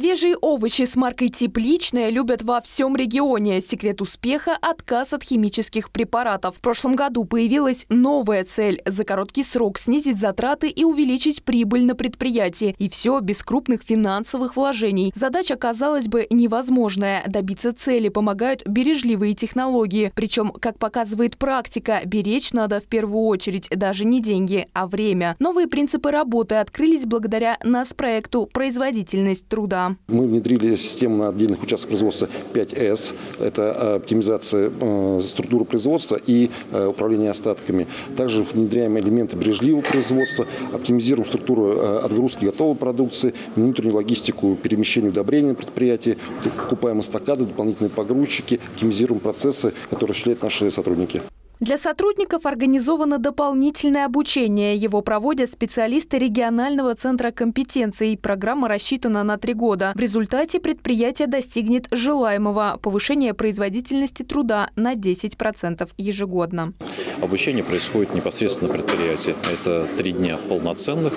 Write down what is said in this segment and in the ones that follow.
Свежие овощи с маркой «Тепличная» любят во всем регионе. Секрет успеха – отказ от химических препаратов. В прошлом году появилась новая цель – за короткий срок снизить затраты и увеличить прибыль на предприятии. И все без крупных финансовых вложений. Задача, казалось бы, невозможная. Добиться цели помогают бережливые технологии. Причем, как показывает практика, беречь надо в первую очередь даже не деньги, а время. Новые принципы работы открылись благодаря нацпроекту «Производительность труда». Мы внедрили систему на отдельных участках производства 5С. Это э, оптимизация э, структуры производства и э, управление остатками. Также внедряем элементы бережливого производства, оптимизируем структуру отгрузки готовой продукции, внутреннюю логистику перемещения удобрений на предприятии, покупаем эстакады, дополнительные погрузчики, оптимизируем процессы, которые осуществляют наши сотрудники. Для сотрудников организовано дополнительное обучение. Его проводят специалисты регионального центра компетенций. Программа рассчитана на три года. В результате предприятие достигнет желаемого повышения производительности труда на 10% ежегодно. Обучение происходит непосредственно на предприятии. Это три дня полноценных.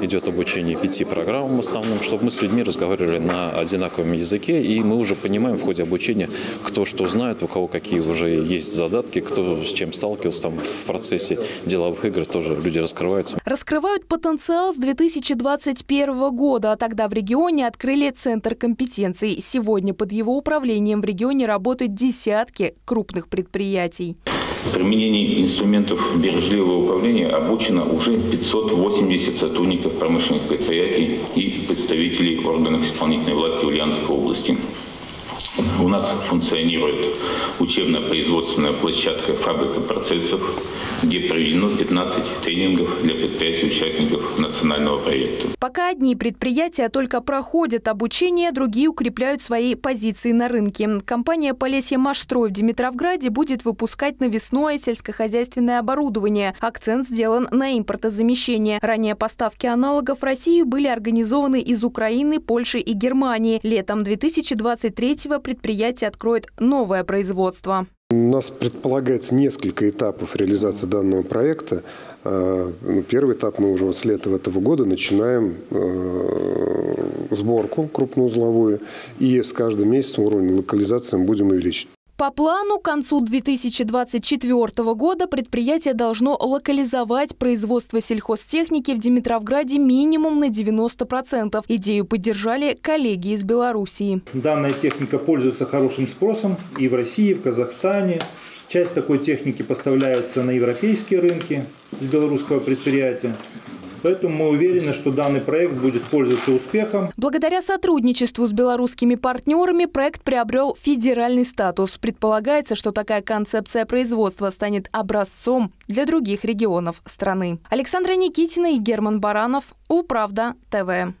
Идет обучение пяти программам в основном, чтобы мы с людьми разговаривали на одинаковом языке. И мы уже понимаем в ходе обучения, кто что знает, у кого какие уже есть задатки, кто с чем сталкивался там в процессе деловых игр, тоже люди раскрываются. Раскрывают потенциал с 2021 года, а тогда в регионе открыли Центр компетенций. Сегодня под его управлением в регионе работают десятки крупных предприятий. В применении инструментов бережливого управления обучено уже 580 сотрудников промышленных предприятий и представителей органов исполнительной власти Ульяновской области. У нас функционирует учебно-производственная площадка «Фабрика процессов», где проведено 15 тренингов для предприятий-участников национального проекта. Пока одни предприятия только проходят обучение, другие укрепляют свои позиции на рынке. Компания «Полесье Машстрой» в Димитровграде будет выпускать навесное сельскохозяйственное оборудование. Акцент сделан на импортозамещение. Ранее поставки аналогов в Россию были организованы из Украины, Польши и Германии. Летом 2023-го предприятие откроет новое производство. У нас предполагается несколько этапов реализации данного проекта. А, ну, первый этап мы уже с лета этого года начинаем э, сборку крупноузловую и с каждым месяцем уровень локализации мы будем увеличить. По плану, к концу 2024 года предприятие должно локализовать производство сельхозтехники в Димитровграде минимум на 90%. Идею поддержали коллеги из Белоруссии. Данная техника пользуется хорошим спросом и в России, и в Казахстане. Часть такой техники поставляется на европейские рынки с белорусского предприятия. Поэтому мы уверены, что данный проект будет пользоваться успехом. Благодаря сотрудничеству с белорусскими партнерами проект приобрел федеральный статус. Предполагается, что такая концепция производства станет образцом для других регионов страны. Александра Никитина и Герман Баранов. Управда ТВ.